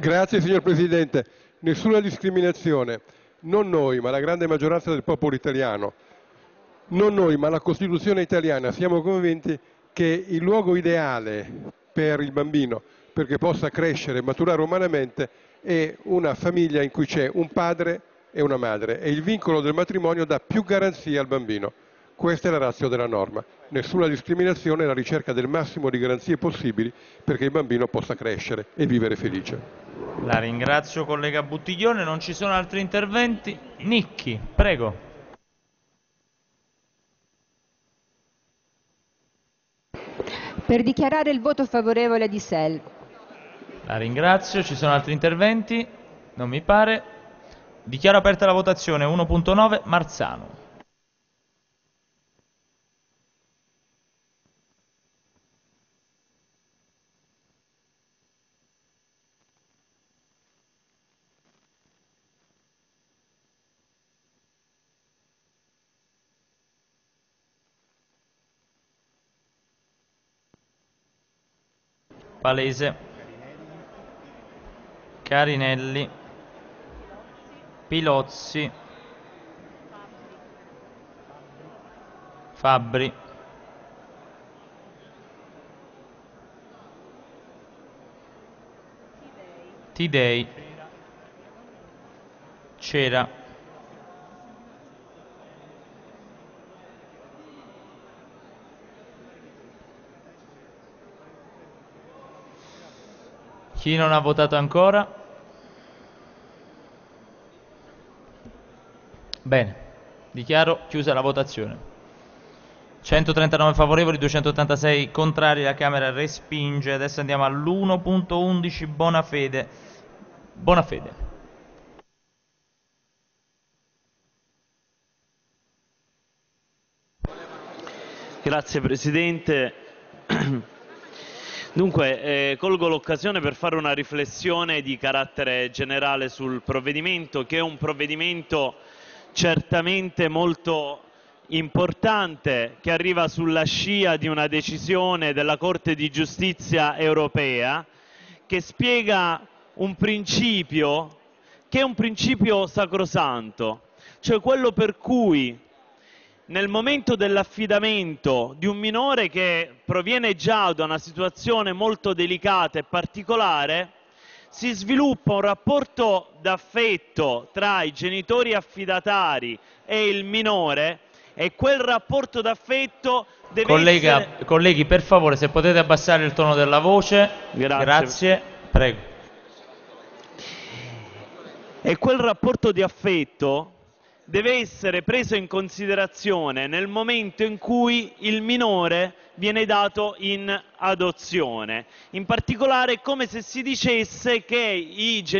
Grazie signor Presidente. Nessuna discriminazione. Non noi, ma la grande maggioranza del popolo italiano. Non noi, ma la Costituzione italiana siamo convinti che il luogo ideale per il bambino perché possa crescere e maturare umanamente è una famiglia in cui c'è un padre e una madre e il vincolo del matrimonio dà più garanzia al bambino. Questa è la razza della norma. Nessuna discriminazione, la ricerca del massimo di garanzie possibili perché il bambino possa crescere e vivere felice. La ringrazio collega Buttiglione, non ci sono altri interventi. Nicchi, prego. Per dichiarare il voto favorevole di SEL. La ringrazio, ci sono altri interventi? Non mi pare. Dichiaro aperta la votazione 1.9 Marzano. Palese, Carinelli, Pilozzi, Fabbri, Tidei, Cera, Chi non ha votato ancora? Bene, dichiaro chiusa la votazione. 139 favorevoli, 286 contrari, la Camera respinge. Adesso andiamo all'1.11 Bonafede. Bonafede. Grazie Presidente. Dunque, eh, colgo l'occasione per fare una riflessione di carattere generale sul provvedimento, che è un provvedimento certamente molto importante, che arriva sulla scia di una decisione della Corte di Giustizia europea, che spiega un principio che è un principio sacrosanto, cioè quello per cui nel momento dell'affidamento di un minore che proviene già da una situazione molto delicata e particolare, si sviluppa un rapporto d'affetto tra i genitori affidatari e il minore e quel rapporto d'affetto deve Collega, essere... Colleghi, per favore, se potete abbassare il tono della voce. Grazie. Grazie. Prego. E quel rapporto di affetto deve essere preso in considerazione nel momento in cui il minore viene dato in adozione. In particolare è come se si dicesse che i genitori